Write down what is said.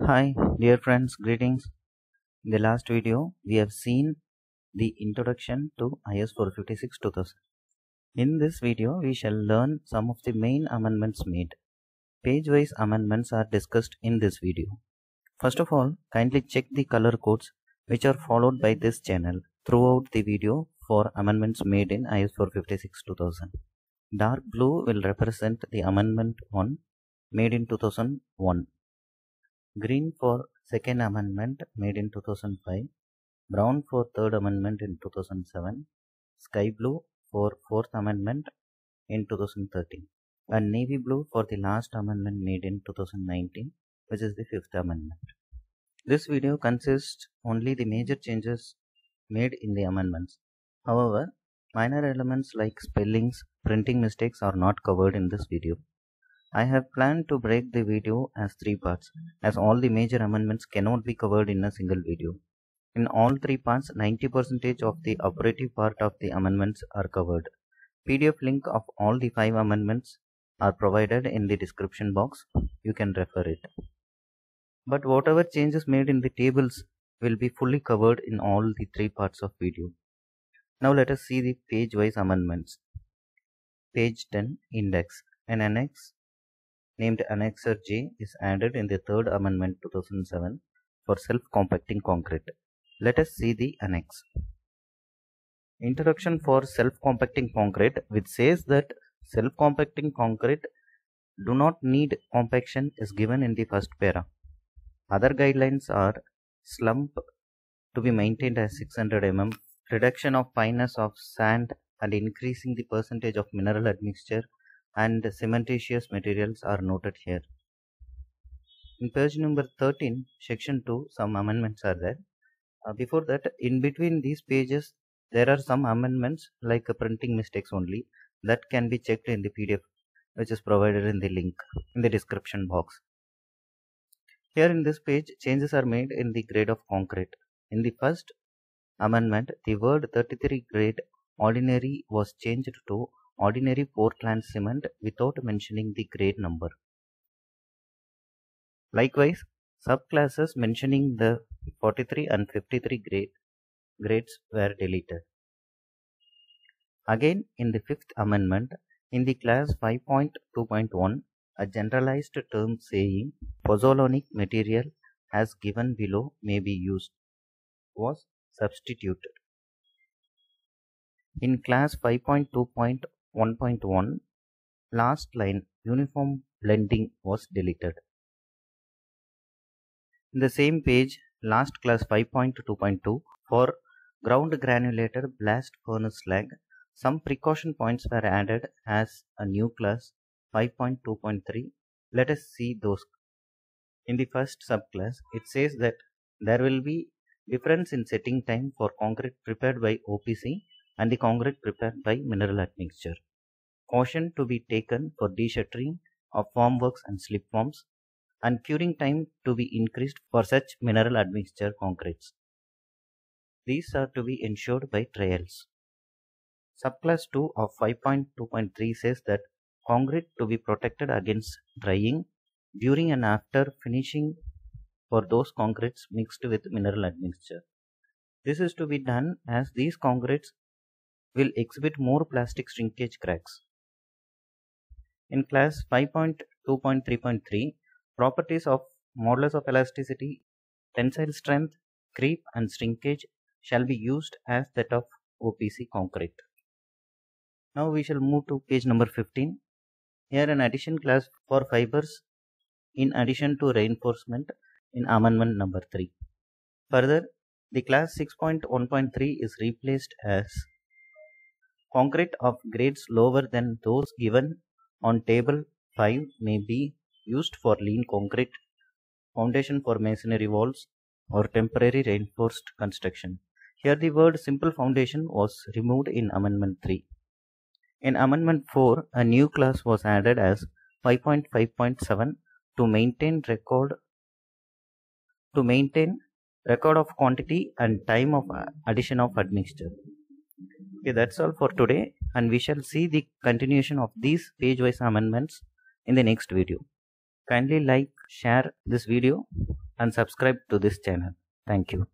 Hi, dear friends, greetings. In the last video, we have seen the introduction to IS 456 2000. In this video, we shall learn some of the main amendments made. Page-wise amendments are discussed in this video. First of all, kindly check the color codes which are followed by this channel throughout the video for amendments made in IS 456 2000. Dark blue will represent the amendment 1 made in 2001 green for second amendment made in 2005 brown for third amendment in 2007 sky blue for fourth amendment in 2013 and navy blue for the last amendment made in 2019 which is the fifth amendment. This video consists only the major changes made in the amendments. However minor elements like spellings printing mistakes are not covered in this video I have planned to break the video as three parts, as all the major amendments cannot be covered in a single video. In all three parts, 90% of the operative part of the amendments are covered. PDF link of all the five amendments are provided in the description box. You can refer it. But whatever changes made in the tables will be fully covered in all the three parts of video. Now let us see the page-wise amendments. Page 10 Index. An annex named Annexure J is added in the Third Amendment 2007 for self-compacting concrete. Let us see the annex. Introduction for self-compacting concrete which says that self-compacting concrete do not need compaction is given in the first para. Other guidelines are slump to be maintained as 600 mm, reduction of fineness of sand and increasing the percentage of mineral admixture and cementitious materials are noted here. In page number 13, section 2, some amendments are there. Uh, before that, in between these pages, there are some amendments like uh, printing mistakes only that can be checked in the PDF which is provided in the link in the description box. Here in this page, changes are made in the grade of concrete. In the first amendment, the word 33 grade ordinary was changed to ordinary Portland cement without mentioning the grade number. Likewise, subclasses mentioning the 43 and 53 grade, grades were deleted. Again, in the fifth amendment, in the class 5.2.1, a generalized term saying pozzolanic material as given below may be used was substituted. In class 5.2.1.1, last line uniform blending was deleted. In the same page, last class 5.2.2 for ground granulated blast furnace slag, some precaution points were added as a new class 5.2.3. Let us see those. In the first subclass, it says that there will be difference in setting time for concrete prepared by OPC and the concrete prepared by mineral admixture. Caution to be taken for deshuttering of formworks and slip forms and curing time to be increased for such mineral admixture concretes. These are to be ensured by trials. Subclass 2 of 5.2.3 says that concrete to be protected against drying during and after finishing for those concretes mixed with mineral admixture. This is to be done as these concretes will exhibit more plastic shrinkage cracks. In class 5.2.3.3, properties of modulus of elasticity, tensile strength, creep and shrinkage shall be used as that of OPC concrete. Now we shall move to page number 15. Here an addition class for fibers in addition to reinforcement in amendment number 3. Further, the class 6.1.3 is replaced as concrete of grades lower than those given on table 5 may be used for lean concrete, foundation for masonry walls or temporary reinforced construction. Here the word simple foundation was removed in amendment 3. In amendment 4, a new class was added as 5.5.7 to maintain record to maintain record of quantity and time of addition of admixture. Okay, that's all for today and we shall see the continuation of these page-wise amendments in the next video. Kindly like, share this video and subscribe to this channel. Thank you.